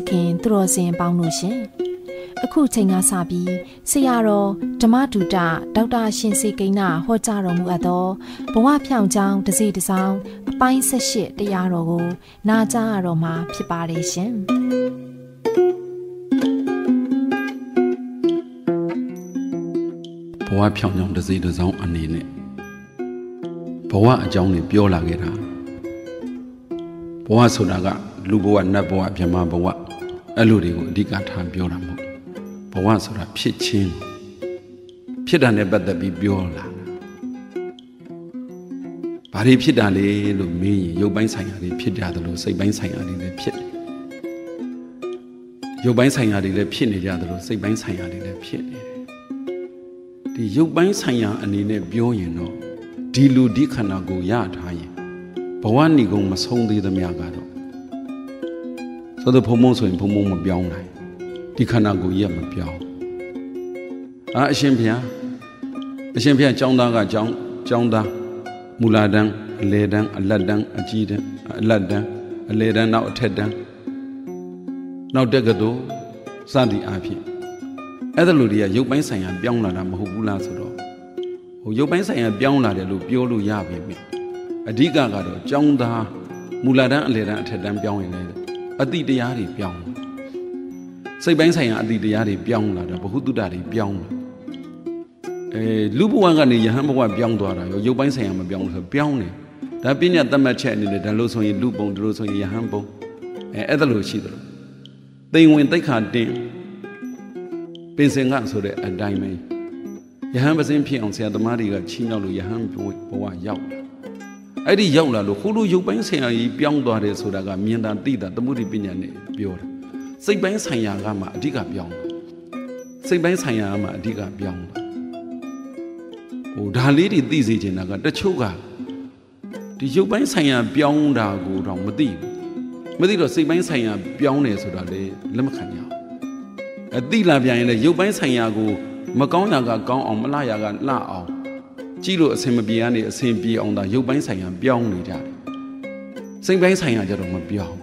စ်ခင်သူတော်စင်ပေါင်းလို့ရှင်အခုချိန်ကစပြီးဆရာတော်ဓမ္မဒုတဒေါက်တာရှင်စေကိန်းနာဟောကြားတော်မူအပ်သောဘဝဖြောင်ချောင်းတစ်စီတစ်စောင်းအပိုင်း၁၈တရားတော်ကို နာကြားရတော့မှာဖြစ်ပါတယ်ရှင်ဘဝဖြောင်ချောင်းတစ်စီတစ်စောင်းအနေနဲ့ဘဝအကြောင်းတွေပြောလာခဲ့တာဘဝဆိုတာကလူဘဝနတ်ဘဝဗြဟ္မာဘဝ အဲ့လိုတွေကိုအဓိကထားပြောတာမဟုတ်ဘဝဆိုတာဖြစ်ချင်းဖြစ်တာနဲ့ပတ်သက်ပြီးပြောလာဘာတွေဖြစ်တာလဲလို့မင်းရင်ရုပ်ပိုင်းဆိုင်ရာတွေဖြစ်ကြတယ်လို့စိတ်ပိုင်းဆိုင်ရာတွေလည်းဖြစ်တယ်ရုပ်ပိုင်းဆိုင်ရာတွေလည်းဖြစ်နေကြတယ်လို့စိတ်ပိုင်းဆိုင်ရာတွေလည်းဖြစ်နေတယ်ဒီရုပ်ပိုင်းဆိုင်ရာအနေနဲ့ပြောရင်တော့ဒီလူဒီခန္ဓာကိုရထားရင်ဘဝဏီကုံမဆုံးသေးသမျှကတော့ ဆိုတော့ဘုံမုံဆိုရင်ဘုံမုံမပြောင်းနိုင်ဒီခန္ဓာကိုရက်မပြောင်းအာအရှင်ဘုရားအရှင်ဘုရားကျောင်းသားကကျောင်းကျောင်းသားမူလာတန်းအလေတန်းအလတ်တန်းအကြီးတန်းအလတ်တန်းအလေတန်းနောက်အထက်တန်းနောက်တက်ကတော်စသည်အဖြစ်အဲ့ဒါလိုတွေကရုပ်ပိုင်းဆိုင်ရာပြောင်းလာတာမဟုတ်ဘူးလားဆိုတော့ဟိုရုပ်ပိုင်းဆိုင်ရာပြောင်းလာတယ်လို့ပြောလို့ရပြီမြအဓိကကတော့ကျောင်းသားမူလာတန်းအလေတန်းအထက်တန်းပြောင်းရင်လည်း အတိတရားတွေပြောင်းစိတ်ပိုင်းဆိုင်ရာအတိတရားတွေပြောင်းလာတာဘ ഹു တုတ္တတွေပြောင်းလာအဲလူဘဝကနေယဟန်ဘဝပြောင်းသွားတာရောရုပ်ပိုင်းဆိုင်ရာမပြောင်းလို့ဆိုပြောင်းတယ်ဒါပညာတတ်မှတ်ချက်အနေနဲ့ဒါလို့ဆိုရင်လူပုံဒါလို့ဆိုရင်ယဟန်ပုံအဲအဲ့ဒါလို့ရှိတယ်သိဝင်တိတ်ခါတင်ပင်စင်ကဆိုတဲ့အတိုင်းပဲယဟန်ပစင်းဖြစ်အောင်ဆရာသမားတွေကချီးနှောက်လို့ယဟန်ဘဝရောက်လာ အဲ့ဒီရောက်လာလို့ခုလိုရုပ်ပိုင်းဆိုင်ရာကြီးပြောင်းသွားတယ်ဆိုတာကမြင်တာသိတာသမုဒိပညာနဲ့ပြောတာစိတ်ပိုင်းဆိုင်ရာကမှအဓိကပြောင်းစိတ်ပိုင်းဆိုင်ရာကမှအဓိကပြောင်းဟိုဒါလေးတွေသိစေချင်တာကတချို့ကဒီရုပ်ပိုင်းဆိုင်ရာပြောင်းတာကိုတော့မသိဘူးမသိတော့စိတ်ပိုင်းဆိုင်ရာပြောင်းတယ်ဆိုတာလေလက်မခံကြဘူးအသိလာပြန်ရင်လည်းရုပ်ပိုင်းဆိုင်ရာကိုမကောင်းရာကကောင်းအောင်မလှရာကလှအောင် ကြည့်လို့အဆင်မပြေကနေအဆင်ပြေအောင်ဒါရုပ်ပိုင်းဆိုင်ရာပြောင်းနေကြတယ်စိတ်ပိုင်းဆိုင်ရာကြတော့မပြောင်း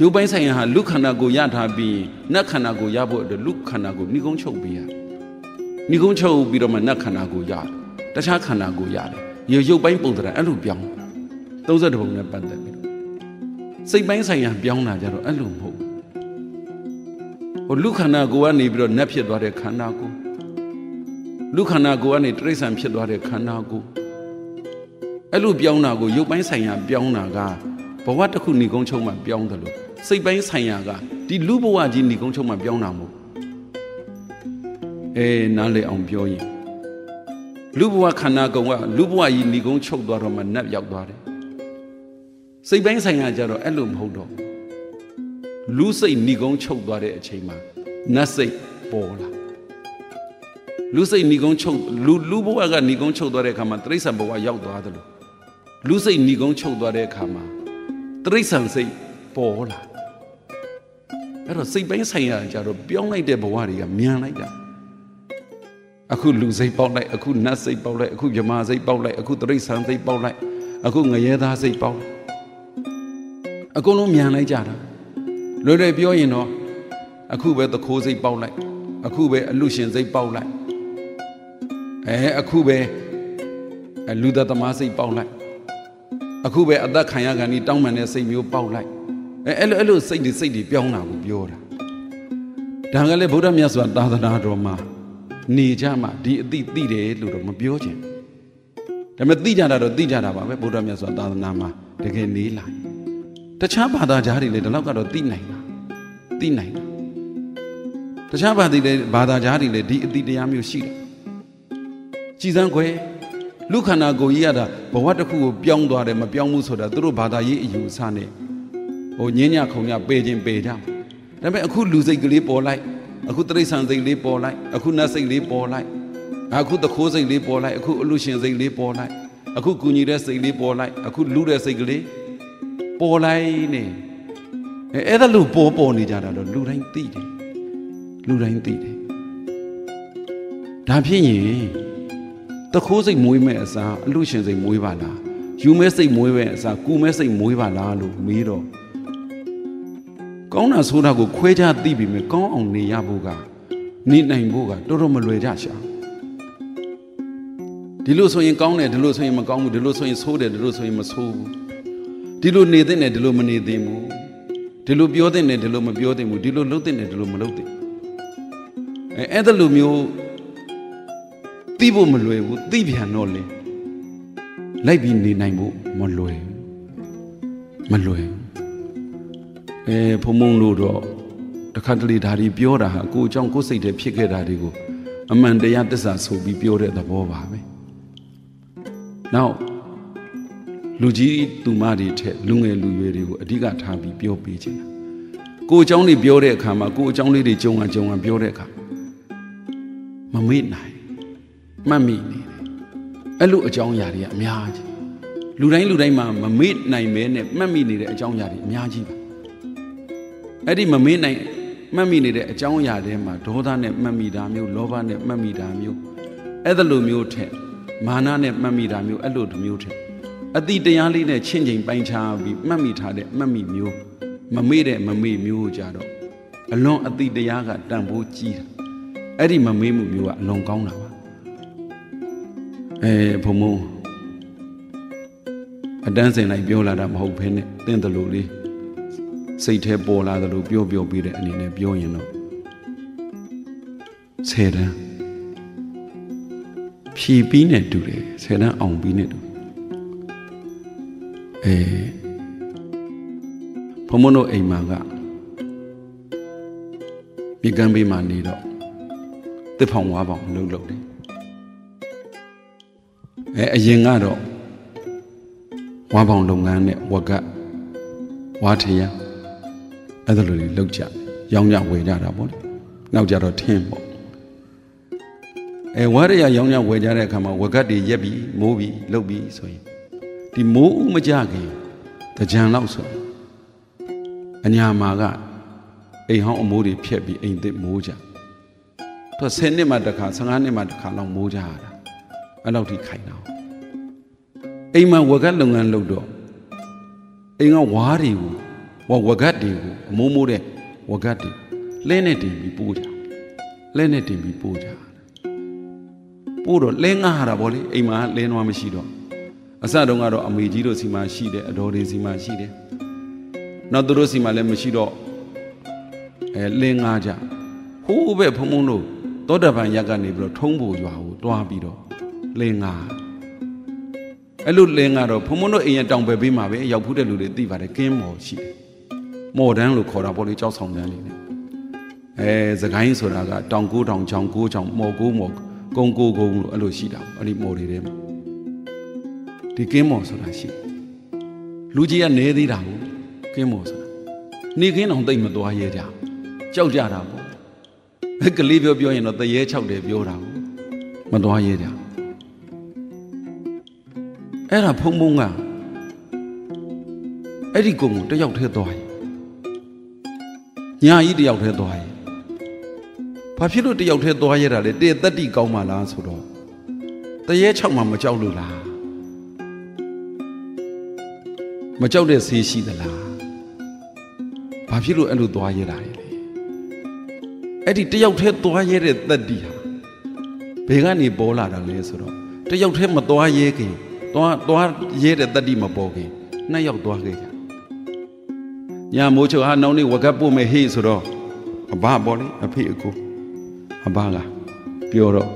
ရုပ်ပိုင်းဆိုင်ရာဟာလူခန္ဓာကိုရထားပြီးနတ်ခန္ဓာကိုရဖို့အတွက်လူခန္ဓာကိုနှီးကုန်းချုပ်ပေးရနှီးကုန်းချုပ်ပြီးတော့မှနတ်ခန္ဓာကိုရတယ်တခြားခန္ဓာကိုရတယ်ရုပ်ရုပ်ပိုင်းပုံသဏ္ဍာန်အဲ့လိုပြောင်း32ပုံနဲ့ပတ်သက်ပြီးစိတ်ပိုင်းဆိုင်ရာပြောင်းတာကြတော့အဲ့လိုမဟုတ်ဟိုလူခန္ဓာကိုကနေပြီးတော့နတ်ဖြစ်သွားတဲ့ခန္ဓာကို လူခန္ဓာကိုယ်ကနေတိရစ္ဆာန်ဖြစ်သွားတဲ့ခန္ဓာကိုယ်အဲ့လိုပြောင်းတာကိုရုပ်ပိုင်းဆိုင်ရာပြောင်းတာကဘဝတစ်ခုဏီကုန်းချုံမှပြောင်းတယ်လို့စိတ်ပိုင်းဆိုင်ရာကဒီလူဘဝကြီးဏီကုန်းချုံမှပြောင်းတာမဟုတ်အဲနားလေအောင်ပြောရင်လူဘဝခန္ဓာကုံကလူဘဝကြီးဏီကုန်းချုပ်သွားတော့မှနတ်ရောက်သွားတယ်စိတ်ပိုင်းဆိုင်ရာကြတော့အဲ့လိုမဟုတ်တော့လူစိတ်ဏီကုန်းချုပ်သွားတဲ့အချိန်မှာနတ်စိတ်ပေါ်လာ လူစိတ်ဏီကုန်းချုပ်လူလူဘဝကဏီကုန်းချုပ်သွားတဲ့အခါမှာတိရစ္ဆာန်ဘဝရောက်သွားတယ်လို့လူစိတ်ဏီကုန်းချုပ်သွားတဲ့အခါမှာတိရစ္ဆာန်စိတ်ပေါ်လာအဲ့တော့စိတ်ပိုင်းဆိုင်ရာကြတော့ပြောင်းလိုက်တဲ့ဘဝတွေကမြန်လိုက်တာအခုလူစိတ်ပေါက်လိုက်အခုနတ်စိတ်ပေါက်လိုက်အခုမြမာစိတ်ပေါက်လိုက်အခုတိရစ္ဆာန်စိတ်ပေါက်လိုက်အခုငရဲသားစိတ်ပေါက်လိုက်အကုန်လုံးမြန်လိုက်ကြတာလွယ်လွယ်ပြောရင်တော့အခုပဲသခိုးစိတ်ပေါက်လိုက်အခုပဲအလူရှင်စိတ်ပေါက်လိုက် အဲအခုပဲလူသက်သမားစိတ်ပေါက်လိုက်အခုပဲအသက်ခံရကန်ဒီတောင်းပန်တဲ့စိတ်မျိုးပေါက်လိုက်အဲအဲ့လိုအဲ့လိုစိတ်တွေစိတ်တွေပြောင်းတာကိုပြောတာဒါကလည်းဗုဒ္ဓမြတ်စွာသာသနာတော်မှာနေကြမှာဒီအတိသိတယ်လို့တော့မပြောချင်ဒါပေမဲ့သိကြတာတော့သိကြတာပါပဲဗုဒ္ဓမြတ်စွာသာသနာမှာတကယ်နေလာတခြားဘာသာကြားတွေလည်းဒီလောက်ကတော့သိနိုင်တာသိနိုင်တာတခြားဘာသာတွေလည်းဘာသာကြားတွေလည်းဒီအတိတရားမျိုးရှိတယ် ကြည်စမ်းခွဲလူခန္ဓာကိုယ်ကြီးရတာဘဝတစ်ခုကိုပြောင်းသွားတယ်မပြောင်းဘူးဆိုတာသူတို့ဘာသာရေးအယူအဆနဲ့ဟိုညင်းညခုံညပေခြင်းပေကြဒါပေမဲ့အခုလူစိတ်ကလေးပေါ်လိုက်အခုတိရစ္ဆာန်စိတ်လေးပေါ်လိုက်အခုနတ်စိတ်လေးပေါ်လိုက်အခုတခိုးစိတ်လေးပေါ်လိုက်အခုအလူရှင်စိတ်လေးပေါ်လိုက်အခုကုညီတဲ့စိတ်လေးပေါ်လိုက်အခုလူတဲ့စိတ်ကလေးပေါ်လိုက်နေအဲအဲ့ဒါလို့ပေါ်ပေါ်နေကြတာတော့လူတိုင်းသိတယ်လူတိုင်းသိတယ်ဒါဖြစ်ရင် တခိုးစိတ်မွေးမဲ့အစားအလူရှင်စိတ်မွေးပါလားယူမဲ့စိတ်မွေးမဲ့အစားကူမဲ့စိတ်မွေးပါလားလို့မေးတော့ကောင်းတာဆိုးတာကိုခွဲခြားသိပြီမယ်ကောင်းအောင်နေရဖို့ကနေနိုင်ဖို့ကတော်တော်မလွယ်ကြရှာဒီလိုဆိုရင်ကောင်းတယ်ဒီလိုဆိုရင်မကောင်းဘူးဒီလိုဆိုရင်ဆိုးတယ်ဒီလိုဆိုရင်မဆိုးဘူးဒီလိုနေသင့်တယ်ဒီလိုမနေသင့်ဘူးဒီလိုပြောသင့်တယ်ဒီလိုမပြောသင့်ဘူးဒီလိုလုပ်သင့်တယ်ဒီလိုမလုပ်သင့်အဲအဲ့ဒါလိုမျိုး သိဖို့မလွယ်ဘူးသိပြန်တော့လေလိုက်ပြီးနေနိုင်ဖို့မလွယ်မလွယ်အဲဖုံမုံလို့တော့တခါတလေဒါတွေပြောတာဟာကိုအကြောင်းကိုစိတ်ထဲဖြစ်ခဲ့တာတွေကိုအမှန်တရားတစ္ဆာဆိုပြီးပြောတဲ့သဘောပါပဲနောက်လူကြီးသူမတွေထက်လူငယ်လူရွယ်တွေကိုအဓိကထားပြီးပြောပေးခြင်းကိုအကြောင်းတွေပြောတဲ့အခါမှာကိုအကြောင်းလေးတွေကြုံအောင်ကြုံအောင်ပြောတဲ့အခါမမေ့နိုင် မှတ်မိနေတယ်အဲ့လိုအကြောင်းအရာတွေကအများကြီးလူတိုင်းလူတိုင်းမှာမမေ့နိုင်မဲနဲ့မှတ်မိနေတဲ့အကြောင်းအရာတွေအများကြီးပါအဲ့ဒီမမေ့နိုင်မှတ်မိနေတဲ့အကြောင်းအရာတွေမှာဒေါသနဲ့မှတ်မိတာမျိုးလောဘနဲ့မှတ်မိတာမျိုးအဲ့ဒါလိုမျိုးထက်မာနနဲ့မှတ်မိတာမျိုးအဲ့လိုမျိုးထက်အတိတရားလေးနဲ့ချင့်ချိန်ပိုင်းခြားပြီးမှတ်မိထားတဲ့မှတ်မိမျိုးမမေ့တဲ့မမေ့မျိုးကြတော့အလွန်အတိတရားကတန်ဖိုးကြီးတာအဲ့ဒီမမေ့မှုမျိုးကအလွန်ကောင်းတာပါ အဲဘုံမုံအတန်းစင်လိုက်ပြောလာတာမဟုတ်ဘဲနဲ့တင်းတယ်လို့လေးစိတ်ထဲပေါ်လာတယ်လို့ပြောပြောပြီးတဲ့အနေနဲ့ပြောရင်တော့ဆယ်တန်းဖြီးပြီးနဲ့တူတယ်ဆယ်တန်းအောင်ပြီးနဲ့တူအဲဘုံမုံတို့အိမ်မှာကမြေကမ်းဘေးမှာနေတော့တစ်ဖောင်ဝါပေါင်လှုပ်လှုပ်တယ် အဲအရင်ကတော့ဝါပေါင်လုပ်ငန်းနဲ့ဝကဝါထရအဲ့ဒါလိုတွေလုပ်ကြရောင်းကြဝယ်ကြတာပေါ့လေနောက်ကြတော့ထင်းပေါ့အဲဝါရရရောင်းကြဝယ်ကြတဲ့အခါမှာဝကတ်တွေရက်ပြီးမိုးပြီးလုပ်ပြီးဆိုရင်ဒီမိုးဥမကြခင်တကြံလောက်ဆိုအညာမာကအိမ်ဟောင်းအမိုးတွေဖြက်ပြီးအိမ်သစ်မိုးကြသူ10နှစ်မှတစ်ခါ15နှစ်မှတစ်ခါလောက်မိုးကြရတာ အဲ့လောက်ထိခိုင်တာအိမ်မှာဝကတ်လုပ်ငန်းလုပ်တော့အိမ်ကဝါးတွေကိုဝဝကတ်တွေကိုအမိုးမိုးတဲ့ဝကတ်တွေလဲနဲ့တင်ပြီးပိုးကြလဲနဲ့တင်ပြီးပိုးကြပိုးတော့လဲငါဟာတာဗောလေအိမ်မှာလဲနွားမရှိတော့အစတုန်းကတော့အမေကြီးတို့စီမှာရှိတယ်အတော်တွေစီမှာရှိတယ်နောက်သူတို့စီမှာလည်းမရှိတော့အဲလဲငါကြဟိုးပဲဖုံဖုံတို့သောတပန်ရက်ကနေပြီးတော့ထုံးဖို့ရွာကိုတွားပြီးတော့ လဲငါအဲ့လိုလဲငါတော့ဖုံဖုံတို့အိမ်ရတောင်ပဲပေးမှာပဲရောက်ဖူးတဲ့လူတွေသိပါတယ်ကင်းမော်ရှိတယ်မော်တန်းလို့ခေါ်တာပေါ့လေကြောက်ဆောင်တန်းလေးနဲ့အဲစကိုင်းဆိုတာကတောင်ကိုတောင်ချောင်ကိုချောင်မော်ကိုမော်ကုန်းကိုကုန်းလို့အဲ့လိုရှိတာအဲ့ဒီမော်တွေထဲမှာဒီကင်းမော်ဆိုတာရှိလူကြီးကနေသေးတာကိုကင်းမော်ဆိုတာနေခင်းအောင်တိတ်မသွားရဲကြကြောက်ကြတာပေါ့ကလေးပြောပြောရင်တော့တရေ၆တယ်ပြောတာကိုမသွားရဲကြ အဲ့ဒါဖုံဖုံကအဲ့ဒီကုံကိုတယောက်တည်းသွားရင်ညာကြီးတယောက်တည်းသွားရင်ဘာဖြစ်လို့တယောက်တည်းသွားရတာလဲတေတက်တိကောင်းပါလားဆိုတော့တရေ၆မှာမကြောက်လို့လားမကြောက်တဲ့ဆေးရှိသလားဘာဖြစ်လို့အဲ့လိုသွားရတာလဲအဲ့ဒီတယောက်တည်းသွားရတဲ့တက်တိဟာဘယ်ကနေပေါ်လာတာလဲဆိုတော့တယောက်တည်းမသွားရဲခင် သွားသွားရဲတဲ့တက်တိမပေါ်ခင်နှစ်ယောက်သွားခဲ့ကြညာမိုးချုပ်ဟာနောက်နေ့ဝကပ်ပို့မယ်ဟေးဆိုတော့အဘပေါ်လေအဖေအကိုအဘကပြောတော့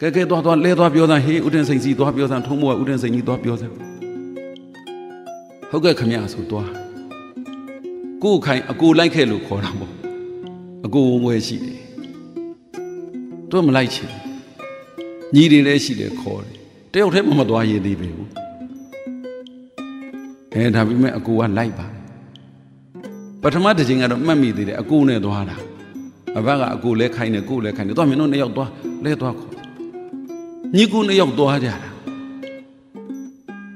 ကဲကဲသွားသွားလဲသွားပြောသားဟေးဥတင်စိန်စီသွားပြောသားထုံးမိုးကဥတင်စိန်ကြီးသွားပြောသားဟုတ်ကဲ့ခမရဆိုသွားကိုခိုင်အကိုလိုက်ခဲ့လို့ခေါ်တာပေါ့အကိုဝဲရှိတယ်တို့မလိုက်ချင်ညီတွေလည်းရှိတယ်ခေါ်တယ် တယောက်တည်းမှမသွားရည်သေးပဲဘူးအဲဒါပေမဲ့အကိုကလိုက်ပါတယ်ပထမတစ်ချိန်ကတော့မှတ်မိသေးတယ်အကိုနဲ့သွားတာအဘကအကိုလဲခိုင်းတယ်ကိုလဲခိုင်းတယ်သွားမင်းတို့နှစ်ယောက်သွားလဲသွားခေါ်ညီကိုနှစ်ယောက်သွားကြတာ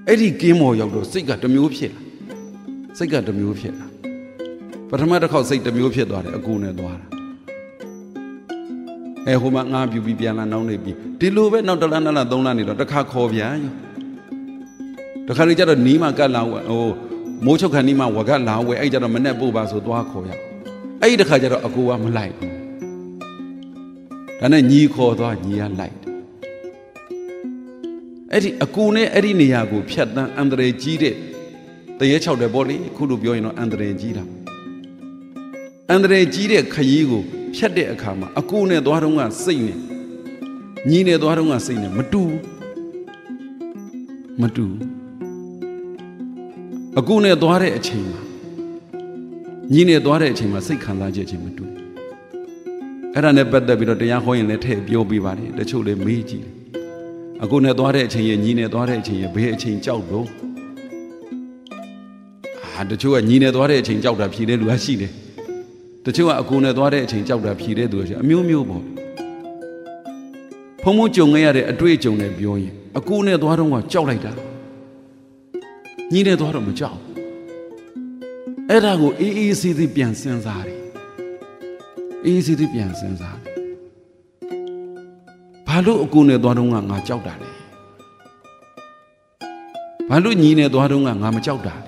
အဲ့ဒီကင်းမော်ရောက်တော့စိတ်ကတမျိုးဖြစ်လာစိတ်ကတမျိုးဖြစ်လာပထမတစ်ခေါက်စိတ်တမျိုးဖြစ်သွားတယ်အကိုနဲ့သွားတာ အဲဟိုမှာငါပြူပြီးပြန်လာနောက်နေပြီးဒီလိုပဲနောက်တစ်လနှစ်လသုံးလနေတော့တစ်ခါခေါ်ပြန်ရောတခါလေကျတော့နီးမှကတ်လာဟိုမိုးချုပ်ခဏီမှာဝကလာဝဲအဲ့ကြတော့မနဲ့ပို့ပါဆိုသွားခေါ်ရအဲ့ဒီတခါကျတော့အကိုကမလိုက်ဘူးဒါနဲ့ညီခေါ်သွားညီကလိုက်အဲ့ဒီအကူနဲ့အဲ့ဒီနေရာကိုဖြတ်တန်းအန္တရာယ်ကြီးတဲ့တရေ၆တယ်ပေါ့လေခုလိုပြောရင်တော့အန္တရာယ်ကြီးတာအန္တရာယ်ကြီးတဲ့ခရီးကို ဖြတ်တဲ့အခါမှာအကူနဲ့သွားတော့ကစိတ်နဲ့ညီနဲ့သွားတော့ကစိတ်နဲ့မတူမတူအကူနဲ့သွားတဲ့အချိန်မှာညီနဲ့သွားတဲ့အချိန်မှာစိတ်ခံစားချက်ချင်းမတူအဲ့ဒါနဲ့ပတ်သက်ပြီးတော့တရားဟောရင်လည်းထည့်ပြောပြပါတယ်တချို့လည်းမေးကြည့်တယ်အကူနဲ့သွားတဲ့အချိန်ရဲ့ညီနဲ့သွားတဲ့အချိန်ရဲ့ဘယ်အချိန်ကြောက်တော့အာတချို့ကညီနဲ့သွားတဲ့အချိန်ကြောက်တာဖြေတဲ့လူကရှိတယ် တချို့ကအကူနဲ့သွားတဲ့အချိန်ကြောက်တာဖြေတဲ့သူကရှိအမျိုးမျိုးပေါ့ဖုံဖုံကြုံခဲ့ရတဲ့အတွေ့အကြုံနဲ့ပြောရင်အကူနဲ့သွားတော့ကကြောက်လိုက်တာညီနဲ့သွားတော့မကြောက်အဲ့ဒါကိုအေးအေးဆေးဆေးပြန်စဉ်းစားတယ်အေးအေးဆေးဆေးပြန်စဉ်းစားတယ်ဘာလို့အကူနဲ့သွားတော့ကငါကြောက်တာလဲဘာလို့ညီနဲ့သွားတော့ကငါမကြောက်တာလဲ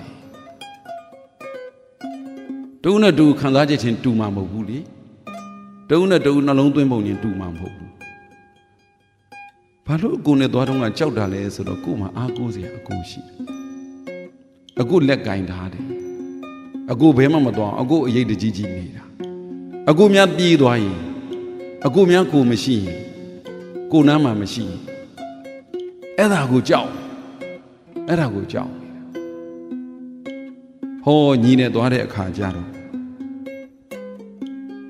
တူနဲ့တူခံစားချက်ချင်းတူမှာမဟုတ်ဘူးလေတူနဲ့တူနှလုံးသွင်းပုံချင်းတူမှာမဟုတ်ဘူးဘာလို့အကူနဲ့သွားတော့ကကြောက်တာလဲဆိုတော့ကို့မှာအားကိုးစရာအကူရှိတယ်အခုလက်ကင်ထားတယ်အခုဘဲမှမသွားအခုအရေးတကြီးကြီးနေတာအခုများပြေးသွားရင်အခုများကိုမရှိရင်ကိုနားမှာမရှိရင်အဲ့ဒါကိုကြောက်အဲ့ဒါကိုကြောက် ဟောညီနဲ့သွားတဲ့အခါကျတော့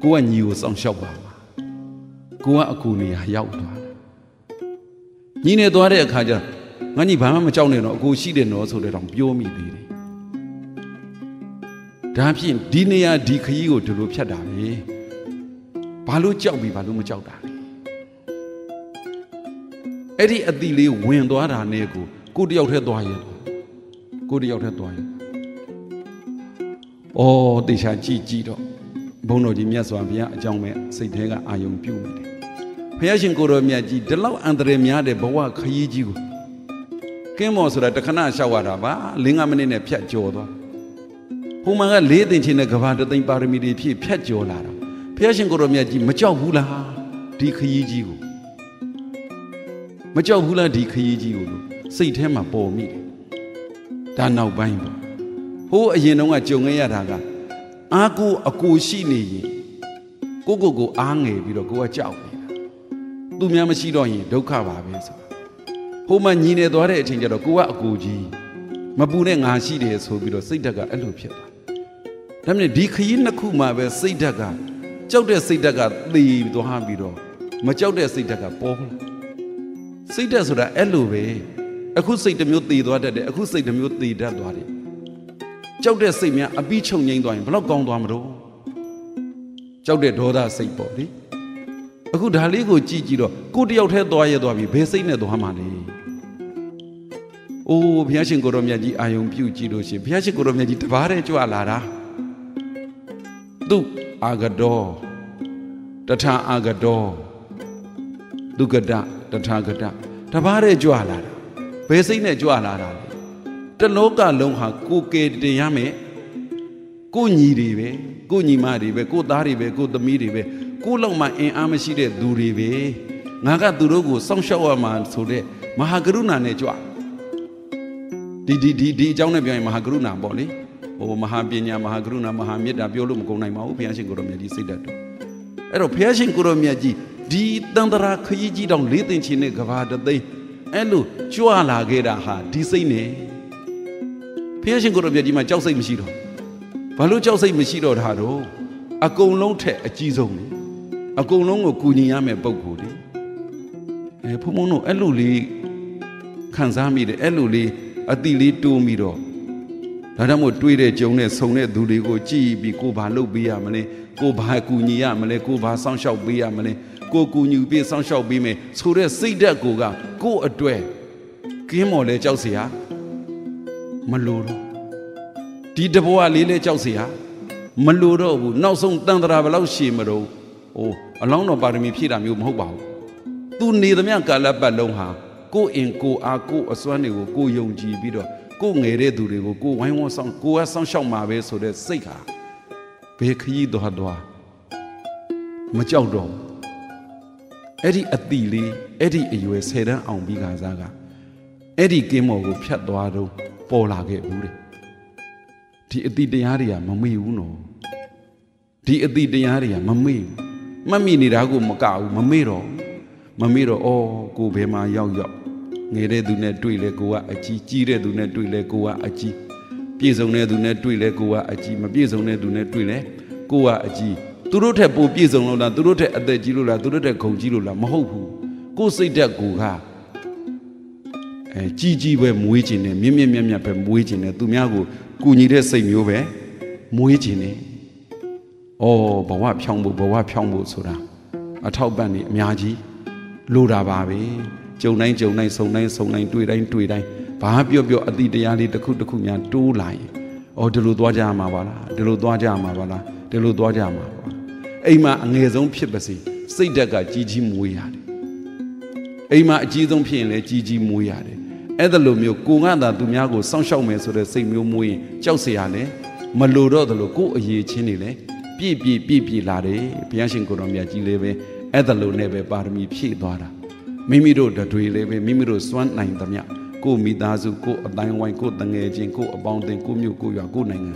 ကိုကညီကိုစောင့်ရှောက်ပါမှာကိုကအကူနေရာရောက်သွားတယ်ညီနဲ့သွားတဲ့အခါကျတော့ငါညီဘာမှမကြောက်နဲ့တော့အကိုရှိတယ်နော်ဆိုတဲ့တောင်ပြောမိသေးတယ်ဒါဖြင့်ဒီနေရာဒီခရီးကိုဒီလိုဖြတ်တာပဲဘာလို့ကြောက်ပြီးဘာလို့မကြောက်တာလဲအဲ့ဒီအတိလေးဝင်သွားတာနဲ့ကိုကိုတယောက်တည်းသွားရင်ကိုတယောက်တည်းသွားရင် အော်တေချာကြည့်ကြည့်တော့ဘုန်းတော်ကြီးမြတ်စွာဘုရားအကြောင်းပဲစိတ်ထဲကအာယုံပြုနေတယ်ဘုရားရှင်ကိုတော်မြတ်ကြီးဒီလောက်အန္တရာယ်များတဲ့ဘဝခရီးကြီးကိုကင်းမော်ဆိုတာတခဏရှောက်ရတာပါ၄၅မိနစ်နဲ့ဖြတ်ကျော်သွားဟိုမှာကလေးတင်ချင်းတဲ့ကဘာတသိမ့်ပါရမီတွေဖြည့်ဖြတ်ကျော်လာတာဘုရားရှင်ကိုတော်မြတ်ကြီးမကြောက်ဘူးလားဒီခရီးကြီးကိုမကြောက်ဘူးလားဒီခရီးကြီးကိုလို့စိတ်ထဲမှာပေါ်မိတယ်ဒါနောက်ပိုင်းပေါ့ ဟိုးအရင်တုန်းကကြုံခဲ့ရတာကအာကိုအကိုရှိနေရင်ကိုကိုကိုအားငယ်ပြီးတော့ကိုကကြောက်နေတာသူများမရှိတော့ရင်ဒုက္ခပါပဲဆိုတာဟိုမှာညီနေသွားတဲ့အချိန်ကျတော့ကိုကအကိုကြီးမပူနဲ့ငါရှိတယ်ဆိုပြီးတော့စိတ်ဓာတ်ကအဲ့လိုဖြစ်သွားဒါမှမဟုတ်ဒီခရီးနှစ်ခုမှာပဲစိတ်ဓာတ်ကကြောက်တဲ့စိတ်ဓာတ်ကသေသွားပြီးတော့မကြောက်တဲ့စိတ်ဓာတ်ကပေါ်လာစိတ်ဓာတ်ဆိုတာအဲ့လိုပဲအခုစိတ်တစ်မျိုးသေသွားတတ်တယ်အခုစိတ်တစ်မျိုးသေတတ်သွားတယ် ကြောက်တဲ့စိတ်များအပြီးချုပ်ငိမ့်သွားရင်ဘလောက်ကောင်းသွားမလို့ကြောက်တဲ့ဒေါသစိတ်ပေါ့လေအခုဒါလေးကိုကြည့်ကြည့်တော့ကိုတယောက်တည်းသွားရသွားပြီဘယ်စိတ်နဲ့သွားမှာလဲအိုးဘုရားရှင်ကိုရောမြတ်ကြီးအာယုံပြုကြည့်လို့ရှင်ဘုရားရှင်ကိုရောမြတ်ကြီးတပါးတည်းကြွလာတာသူအာဂဒောတထာအာဂဒောဒုက္ကတတထာဂတတပါးတည်းကြွလာတာဘယ်စိတ်နဲ့ကြွလာတာလဲ တလောကလုံးဟာကိုကယ်တင်ရမယ်ကိုညီတွေပဲကိုညီမတွေပဲကိုသားတွေပဲကိုသမီးတွေပဲကိုလောက်မှအင်အားမရှိတဲ့သူတွေပဲငါကသူတို့ကိုစောင့်ရှောက်ရမှာဆိုတဲ့မဟာကရုဏာနဲ့ကြွဒီဒီဒီဒီအကြောင်းနဲ့ပြောရင်မဟာကရုဏာပေါ့လေဟိုမဟာပညာမဟာကရုဏာမဟာမေတ္တာပြောလို့မကုန်နိုင်ပါဘူးဘုရားရှင်ကိုရောမြတ်ကြီးစိတ်တတ်တော့အဲ့တော့ဘုရားရှင်ကိုရောမြတ်ကြီးဒီတန်တရာခရီးကြီးတောင်လေးသိင်ချင်းနဲ့ကဘာတသိန်းအဲ့လိုကြွလာခဲ့တာဟာဒီစိတ်နဲ့ ဘုရားရှင်ကိုရောမြတ်ကြီးမှာကြောက်စိတ်မရှိတော့ဘာလို့ကြောက်စိတ်မရှိတော့တာတော့အကုန်လုံးထက်အကြီးဆုံးလေအကုန်လုံးကိုကူညီရမယ်ပုံကိုလေအဲဘုံဘုံတို့အဲ့လိုလေးခံစားမိတယ်အဲ့လိုလေးအတိလေးတိုးပြီးတော့ဒါကြောင့်မို့တွေးတဲ့ကြုံတဲ့ဆုံတဲ့သူတွေကိုကြည်ပြီးကိုဘာလုပ်ပေးရမလဲကိုဘာကူညီရမလဲကိုဘာစောင့်ရှောက်ပေးရမလဲကိုကူညီပေးစောင့်ရှောက်ပေးမယ်ဆိုတဲ့စိတ်ဓာတ်ကိုကကိုအတွေ့ကင်းမော်လဲကြောက်เสีย မလို့တော့ဒီတဘွားလေးလဲကြောက်เสียမလို့တော့ဘူးနောက်ဆုံးတန်တရာဘလောက်ရှည်မတော့ဟိုအလောင်းတော်ပါရမီဖြည့်တာမျိုးမဟုတ်ပါဘူးသူနေသမျှကာလပတ်လုံးဟာကိုအင်ကိုအားကိုအစွမ်းတွေကိုကိုယုံကြည်ပြီးတော့ ကိုငယ်တဲ့သူတွေကိုကိုဝိုင်းဝန်းဆောင်ကိုကဆောင်ရှောက်မှာပဲဆိုတဲ့စိတ်ဟာဘယ်ခရီးသွားသွားမကြောက်တော့အဲ့ဒီအတိလေးအဲ့ဒီအရွယ်ဆယ်တန်းအောင်ပြီးခါစားကအဲ့ဒီကင်းမော်ကိုဖြတ်သွားတော့ ပေါ်လာခဲ့ဘူးတဲ့ဒီအတိတရားတွေကမမေ့ဘူးနော်ဒီအတိတရားတွေကမမေ့ဘူးမမိနေတာကိုမကဘူးမမေ့တော့မမေ့တော့အော်ကိုဘယ်မှာရောက်ရောက်ငယ်တဲ့သူနဲ့တွေ့လဲကိုကအကြီးကြီးတဲ့သူနဲ့တွေ့လဲကိုကအကြီးပြည့်စုံတဲ့သူနဲ့တွေ့လဲကိုကအကြီးမပြည့်စုံတဲ့သူနဲ့တွေ့လဲကိုကအကြီးသူတို့ထက်ပိုပြည့်စုံလို့လားသူတို့ထက်အသက်ကြီးလို့လားသူတို့ထက်ခုံကြီးလို့လားမဟုတ်ဘူးကိုစိတ်သက်ကိုက အဲကြီးကြီးပဲမွေးခြင်းနဲ့မြင့်မြင့်မြတ်မြတ်ပဲမွေးခြင်းနဲ့သူများကိုကူညီတဲ့စိတ်မျိုးပဲမွေးခြင်းနဲ့ဩဘဝဖြောင်းဖို့ဘဝဖြောင်းဖို့ဆိုတာအထောက်ပံ့နေအများကြီးလိုတာပါပဲကြုံတိုင်းကြုံတိုင်းဆုံတိုင်းဆုံတိုင်းတွေ့တိုင်းတွေ့တိုင်းဘာပြောပြောအတိတရားလေးတစ်ခုတစ်ခုများတိုးလာရင်ဩဒီလိုသွားကြမှာပါလားဒီလိုသွားကြမှာပါလားဒီလိုသွားကြမှာပါအိမ်မှာအငယ်ဆုံးဖြစ်ပါစေစိတ်ဓာတ်ကကြီးကြီးမွေးရတယ်အိမ်မှာအကြီးဆုံးဖြစ်ရင်လည်းကြီးကြီးမွေးရတယ် အဲ့ဒါလိုမျိုးကိုငါသာသူများကိုစောင့်ရှောက်မယ်ဆိုတဲ့စိတ်မျိုးမွေးရင်ကြောက်เสียရလဲမလိုတော့သလိုကိုယ်အရေးချင်းနေလဲပြည့်ပြည့်ပြည့်ပြည့်လာတယ်ဘုရားရှင်ကိုတော်မြတ်ကြီးလည်းပဲအဲ့ဒါလိုနဲ့ပဲပါရမီဖြည့်သွားတာမိမိတို့တွေလည်းပဲမိမိတို့စွမ်းနိုင်သမျှကိုမိသားစုကိုအတိုင်းဝိုင်းကိုတငယ်ချင်းကိုအပေါင်းအသင်းကိုမြို့ကိုရွာကိုနိုင်ငံ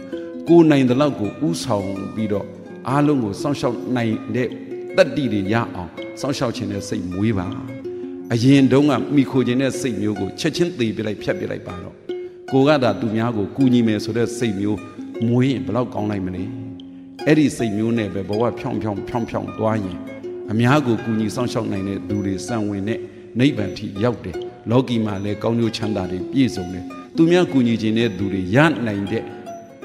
ကိုနိုင်တဲ့လောက်ကိုဥဆောင်ပြီးတော့အားလုံးကိုစောင့်ရှောက်နိုင်တဲ့တတ္တိတွေရအောင်စောင့်ရှောက်ခြင်းနဲ့စိတ်မွေးပါ အရင်တုန်းကမိခိုခြင်းတဲ့စိတ်မျိုးကိုချက်ချင်းသေပြလိုက်ဖြတ်ပြလိုက်ပါတော့ကိုကသာသူများကိုကူညီမယ်ဆိုတဲ့စိတ်မျိုးမွေးရင်ဘလောက်ကောင်းလိုက်မလဲအဲ့ဒီစိတ်မျိုးနဲ့ပဲဘဝဖြောင်းဖြောင်းဖြောင်းဖြောင်းသွားရင်အများကိုကူညီဆောင်ရှောက်နိုင်တဲ့သူတွေစံဝင်တဲ့နိဗ္ဗာန်ထိရောက်တယ်လောကီမှာလည်းကောင်းကျိုးချမ်းသာတွေပြည့်စုံတယ်သူများကူညီခြင်းတဲ့သူတွေရနိုင်တဲ့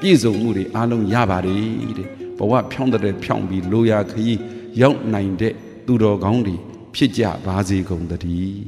ပြည့်စုံမှုတွေအားလုံးရပါတယ်တဲ့ဘဝဖြောင်းတဲ့ဖြောင်းပြီးလိုရာခရီးရောက်နိုင်တဲ့သူတော်ကောင်းတွေ ဖြစ်ကြပါစေကုန်သတည်း